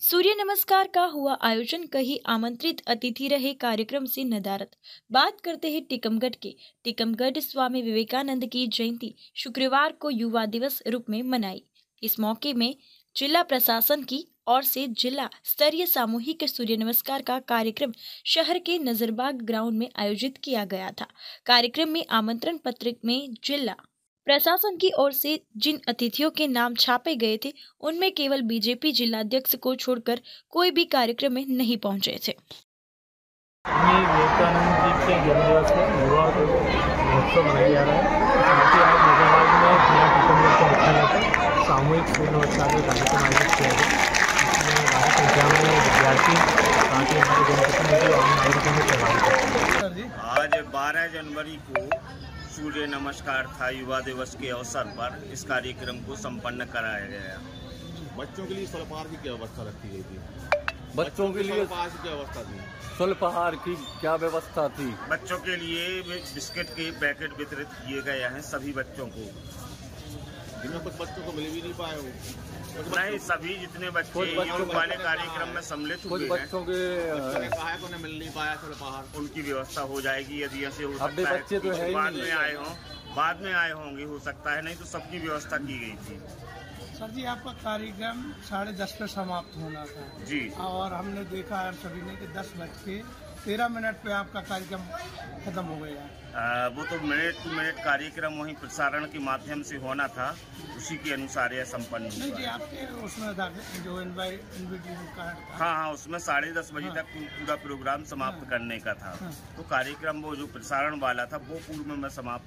सूर्य नमस्कार का हुआ आयोजन कई आमंत्रित अतिथि रहे कार्यक्रम से नदारत बात करते हैं टीकमगढ़ के। टिकमगढ़ स्वामी विवेकानंद की जयंती शुक्रवार को युवा दिवस रूप में मनाई। इस मौके में जिला प्रशासन की ओर से जिला स्तरीय सामूहिक सूर्य नमस्कार का कार्यक्रम शहर के नजरबाग ग्राउंड में आयोजित किया गया था। कार्यक्रम में आमंत्रण पत्र में जिला प्रशासन की ओर से जिन अतिथियों के नाम छापे गए थे उनमें केवल बीजेपी जिलाध्यक्ष को छोड़कर कोई भी कार्यक्रम में नहीं पहुँचे थे। सामूहिक का कार्यक्रम आयोजित किया गया। आज 12 जनवरी को सूर्य नमस्कार था युवा दिवस के अवसर पर इस कार्यक्रम को संपन्न कराया गया बच्चों के लिए स्वल्पहार की क्या व्यवस्था रखी गई थी? बच्चों के लिए स्वल्पहार की क्या व्यवस्था थी? स्वल्पहार की क्या व्यवस्था थी? बच्चों के लिए बिस्किट के पैकेट वितरित किए गए हैं सभी बच्चों को। जिनमें कुछ बच्चों को मिल भी नहीं पाए हो नहीं सभी जितने बच्चे बच्चों योग वाले कार्यक्रम में सम्मिलित हुए हैं बच्चों के बच्चों ने कहा है उन्हें मिल नहीं पाया स्वल्पहार उनकी व्यवस्था हो जाएगी यदि ऐसे हो सकता है। बच्चे तो है बाद में आए हों बाद में आए होंगे हो सकता है। नहीं तो सबकी व्यवस्था की गई थी। सर जी आपका कार्यक्रम साढ़े दस पे समाप्त होना था। जी। और हमने देखा है सभी ने कि दस बज के तेरह मिनट पे आपका कार्यक्रम खत्म हो गया आ, वो तो मिनट टू मिनट कार्यक्रम वही प्रसारण के माध्यम से होना था उसी के अनुसार यह सम्पन्न नहीं जी आपके उसमें जो इन्विटेशन कार्ड था हाँ हाँ उसमें साढ़े दस बजे हाँ। तक पूरा प्रोग्राम समाप्त हाँ। करने का था हाँ। तो कार्यक्रम वो जो प्रसारण वाला था वो पूर्व में समाप्त